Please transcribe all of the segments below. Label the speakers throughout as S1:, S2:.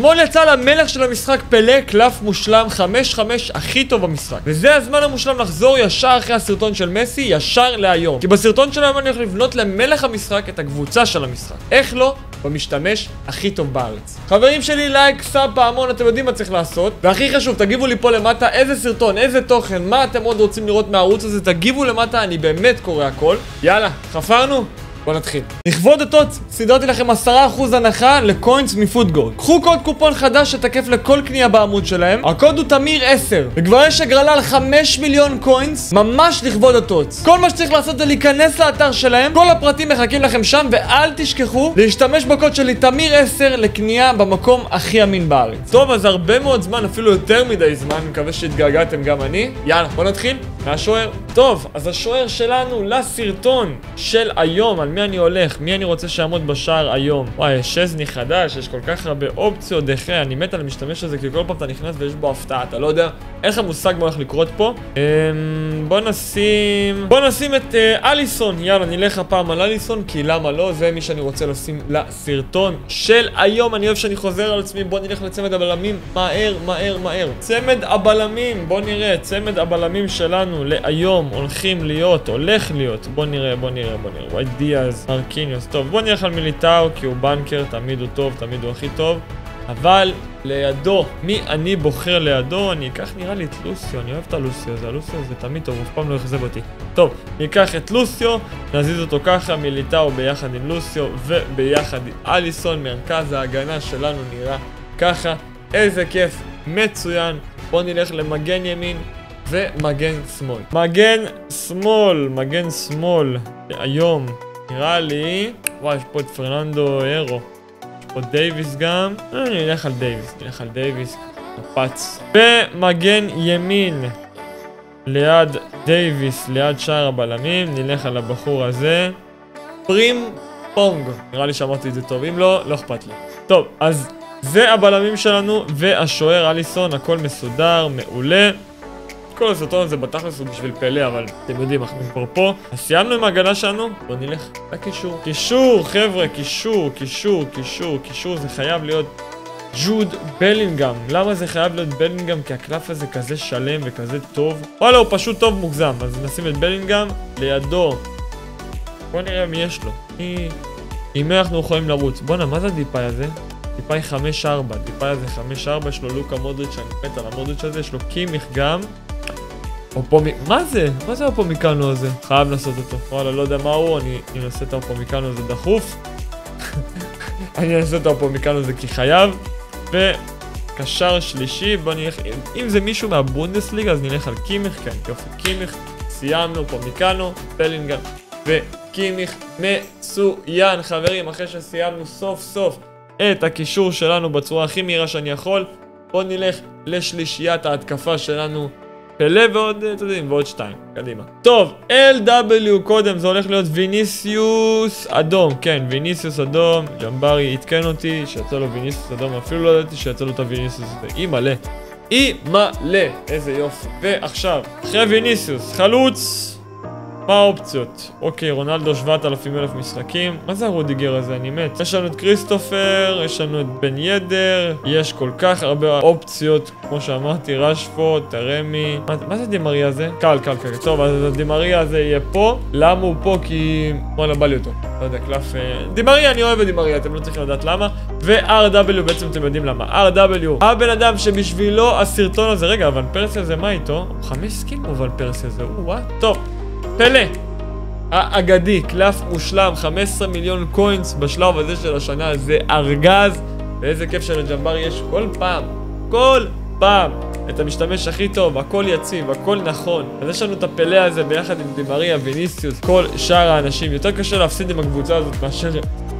S1: אתמול יצא למלך של המשחק פלא קלף מושלם 5-5 הכי טוב במשחק. וזה הזמן המושלם לחזור ישר אחרי הסרטון של מסי, ישר להיום. כי בסרטון של היום אני הולך לבנות למלך המשחק את הקבוצה של המשחק. איך לא? במשתמש הכי טוב בארץ. חברים שלי, לייק, סאב, פעמון, אתם יודעים מה צריך לעשות. והכי חשוב, תגיבו לי פה למטה איזה סרטון, איזה תוכן, מה אתם עוד רוצים לראות מהערוץ הזה, תגיבו למטה, אני באמת קורא הכל. יאללה, חפרנו? בוא נתחיל. לכבוד הטוץ, סידרתי לכם 10% הנחה לקוינס מפודגורד. קחו קוד קופון חדש שתקף לכל קנייה בעמוד שלהם. הקוד הוא תמיר 10. וכבר יש הגרלה על 5 מיליון קוינס, ממש לכבוד הטוץ. כל מה שצריך לעשות זה להיכנס לאתר שלהם, כל הפרטים מחכים לכם שם, ואל תשכחו להשתמש בקוד שלי תמיר 10 לקנייה במקום הכי אמין בארץ. טוב, אז הרבה מאוד זמן, אפילו יותר מדי זמן, מקווה שהתגעגעתם גם אני. יאללה, בוא נתחיל. מהשוער. טוב, אז השוער שלנו לסרטון של היום, על מי אני הולך, מי אני רוצה שיעמוד בשער היום. וואי, שזני חדש, יש כל כך הרבה אופציות, אחי, אני מת על המשתמש הזה, כי כל פעם אתה נכנס ויש בו הפתעה, אתה לא יודע, אין לך מושג מה הולך לקרות פה. אמ, בוא נשים... בוא נשים את אה, אליסון, יאללה, נלך הפעם על אליסון, כי למה לא, זה מי שאני רוצה לשים לסרטון של היום, אני אוהב שאני חוזר על עצמי, בוא נלך לצמד הבלמים, מהר, מהר, מהר. צמד הבלמים, בוא נראה, צמד הבלמים שלנו להיום הולכים להיות, הולך להיות, בוא נראה, בוא נראה, בוא נראה, וואי דיאז, מרקיניוס, טוב, בוא נלך על מיליטאו, כי הוא banker, תמיד הוא טוב, תמיד הוא הכי טוב. אבל לידו, מי אני בוחר לידו? אני אקח נראה לי את לוסיו, אני אוהב את הלוסיו הזה, הלוסיו הזה תמיד טוב, הוא אף פעם לא אכזב אותי. טוב, ניקח את לוסיו, נזיז אותו ככה, מיליטאו ביחד עם לוסיו וביחד עם אליסון, מרכז ההגנה שלנו נראה ככה. איזה כיף, מצוין. בואו נלך למגן ימין ומגן שמאל. מגן שמאל, מגן שמאל, היום, נראה לי... וואי, יש פה את פרננדו היירו. או דייוויס גם. אה, אני אלך על דייוויס, נלך על דייוויס. קפץ. ומגן ימין. ליד דייוויס, ליד שער הבלמים. נלך על הבחור הזה. פרימפונג. נראה לי שאמרתי את זה טוב. אם לא, לא אכפת לי. טוב, אז זה הבלמים שלנו, והשוער אליסון, הכל מסודר, מעולה. כל הסרטון הזה בתכלס הוא בשביל פלא, אבל אתם יודעים, אנחנו כבר פה. אז סיימנו עם ההגנה שלנו, בואו נלך לקישור. קישור, חבר'ה, קישור, קישור, קישור, קישור, זה חייב להיות ג'וד בלינגהם. למה זה חייב להיות בלינגהם? כי הקלף הזה כזה שלם וכזה טוב. וואלה, הוא פשוט טוב מוגזם. אז נשים את בלינגהם לידו. בואו נראה מי יש לו. מי... עם מי אנחנו יכולים לרוץ? בואנה, מה זה הדיפאי הזה? דיפאי 5-4, דיפאי הזה 5-4, יש לו לוקה מודריץ', אני מת על המודריץ' הזה, יש לו קימיך גם. אופומי... מה זה? מה זה האופומיקנו הזה? חייב לעשות אותו. וואלה, לא יודע מה הוא, אני אנסה את האופומיקנו הזה דחוף. אני אנסה את האופמקנו הזה כי חייב. וקשר שלישי, בוא נלך... אם זה מישהו מהבונדסליגה, אז נלך על קימיך, כן, יופי, קימיך. סיימנו, אופמקנו, פלינגר וקימיך. מצוין, חברים, אחרי שסיימנו סוף סוף את הקישור שלנו בצורה הכי מהירה שאני יכול, בואו נלך לשלישיית ההתקפה שלנו. פלא ועוד, אתם יודעים, ועוד שתיים. קדימה. טוב, LW קודם, זה הולך להיות ויניסיוס אדום. כן, ויניסיוס אדום. ג'מברי עדכן אותי שיצא לו ויניסיוס אדום, אפילו לא ידעתי שיצא לו את הוויניסיוס הזה. אי מלא. אי מלא. איזה יופי. ועכשיו, אחרי ויניסיוס, חלוץ. מה האופציות? אוקיי, רונלדו 7,000 אלף משחקים. מה זה הרודיגר הזה? אני מת. יש לנו את כריסטופר, יש לנו את בן ידר, יש כל כך הרבה אופציות, כמו שאמרתי, רשפורד, טארמי. מה, מה זה דימריה הזה? קל, קל, קל. טוב, אז הדימריה הזה יהיה פה. למה הוא פה? כי... וואלה, בא לי אותו. לא יודע, קלף... אה, דימריה, אני אוהב את דימריה, אתם לא צריכים לדעת למה. ו-RW, בעצם אתם יודעים למה. RW, הבן אדם שבשבילו הסרטון הזה... רגע, אבל פרסיה זה מה איתו? חמש סקים אבל פרסיה זה, וואט. טוב. פלא, האגדי, קלף מושלם, 15 מיליון קוינס בשלב הזה של השנה, זה ארגז, ואיזה כיף שלג'מבר יש כל פעם, כל פעם, את המשתמש הכי טוב, הכל יציב, הכל נכון. אז יש לנו את הפלא הזה ביחד עם דימריה, ויניסיוס, כל שאר האנשים. יותר קשה להפסיד עם הקבוצה הזאת מאשר,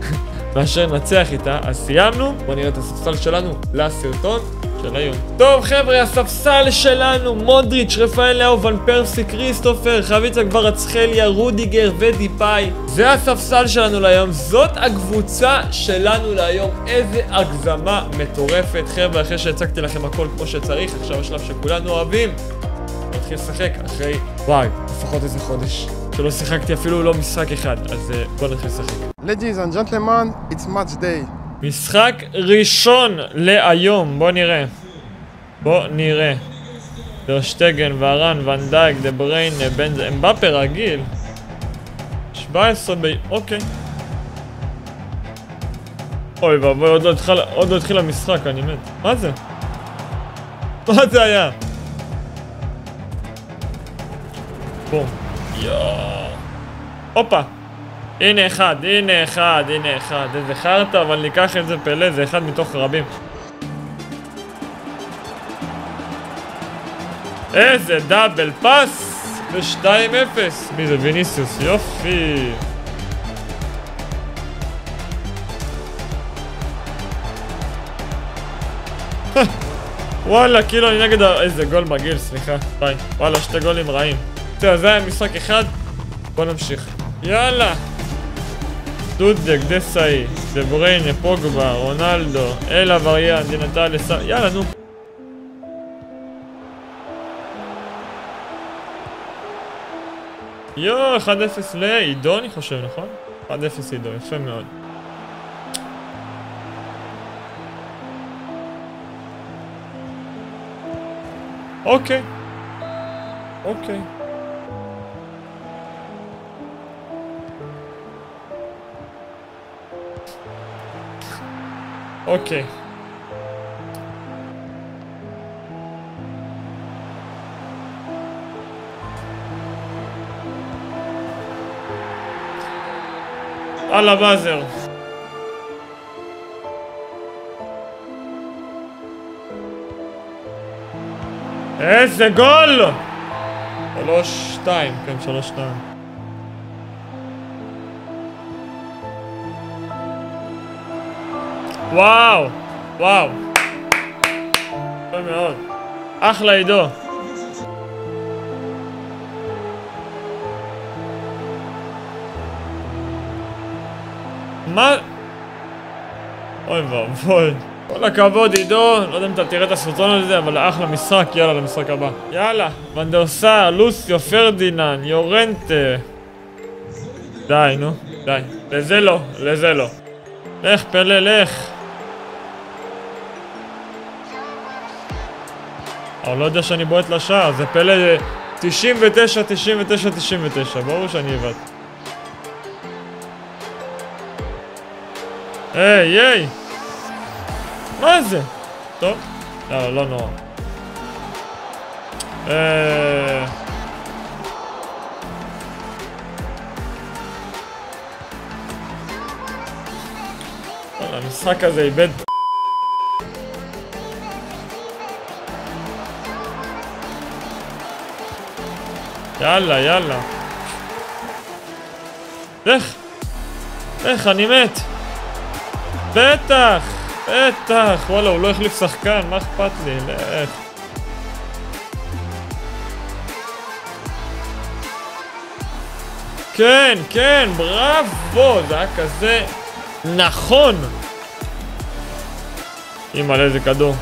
S1: מאשר לנצח איתה. אז סיימנו, בואו נראה את הספסל שלנו לסרטון. של היום. טוב חבר'ה, הספסל שלנו, מודריץ', רפאל לאו, ון פרסי, כריסטופר, חביצה קבראצחליה, רודיגר ודיפאי. זה הספסל שלנו להיום, זאת הקבוצה שלנו להיום. איזה הגזמה מטורפת. חבר'ה, אחרי שהצגתי לכם הכל כמו שצריך, עכשיו השלב שכולנו אוהבים. נתחיל לשחק אחרי, וואי, לפחות איזה חודש. שלא שיחקתי אפילו לא משחק אחד, אז uh, בוא נתחיל לשחק.
S2: Ladies and gentlemen, it's match day.
S1: משחק ראשון להיום, בוא נראה. בוא נראה. דרשטגן, ורן, ונדייק, דה בריין, בן... אמבפה רגיל. 17 ב... אוקיי. אוי ואבוי, עוד לא התחיל, עוד לא התחיל המשחק, אני מת. מה זה? מה זה היה? בום. יואו. הופה. הנה אחד, הנה אחד, הנה אחד. איזה חרטא, אבל ניקח את זה פלא, זה אחד מתוך רבים. איזה דאבל פאס! ב-2-0. מי זה? ויניסיוס, יופי. וואלה, כאילו אני נגד ה... איזה גול מגעיל, סליחה. ביי. וואלה, שתי גולים רעים. בסדר, זה היה משחק אחד. בוא נמשיך. יאללה. דודק, דסאי, דבריינה, פוגבה, רונלדו, אל אבריאן, דינתה לס... יאללה, נו. יואו, 1-0 לעידו אני חושב, נכון? 1-0 עידו, יפה מאוד. אוקיי. אוקיי. אוקיי. על הבאזר. איזה גול! שלוש שתיים, כן, שלוש שתיים. וואו! וואו! יפה מאוד. אחלה עידו. מה? אוי ואבוי. כל הכבוד עידו, לא יודע אם אתה תראה את הסרטון הזה, אבל אחלה משחק, יאללה למשחק הבא. יאללה, ונדרסה, לוסיו, פרדינן, יורנטה. די, נו, די. לזה לא, לזה לא. לך, פלא, לך. אבל לא יודע שאני בועט לשער, זה פלא 99, 99, 99, ברור שאני הבאתי. היי, היי! מה זה? טוב, יאללה, לא נורא. אה... המשחק הזה איבד... יאללה, יאללה. לך! לך, אני מת! בטח! בטח! וואלה, הוא לא החליף שחקן, מה אכפת לי? לך. כן, כן, בראבו! זה היה כזה נכון! אימא'לה, איזה כדור.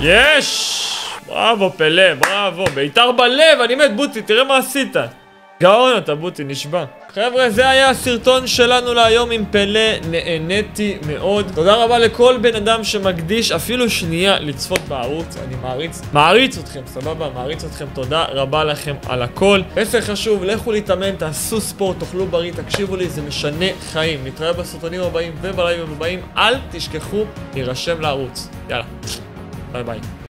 S1: יש! בראבו, פלא, בראבו. ביתר בלב, אני מת, בוטי, תראה מה עשית. גאון אתה, בוטי, נשבע. חבר'ה, זה היה הסרטון שלנו להיום עם פלא, נהניתי מאוד. תודה רבה לכל בן אדם שמקדיש אפילו שנייה לצפות בערוץ, אני מעריץ, מעריץ אתכם, סבבה? מעריץ אתכם, תודה רבה לכם על הכל. מסר חשוב, לכו להתאמן, תעשו ספורט, תאכלו בריא, תקשיבו לי, זה משנה חיים. נתראה בסרטונים הבאים ובלייבים הבאים, אל תשכחו להירשם לערוץ. יאללה, ביי ביי.